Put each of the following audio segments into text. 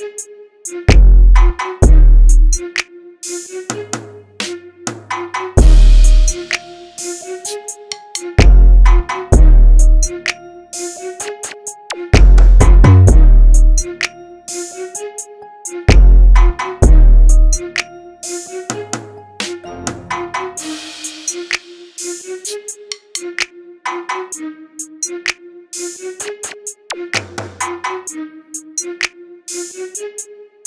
Thank you.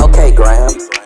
Okay, Graham.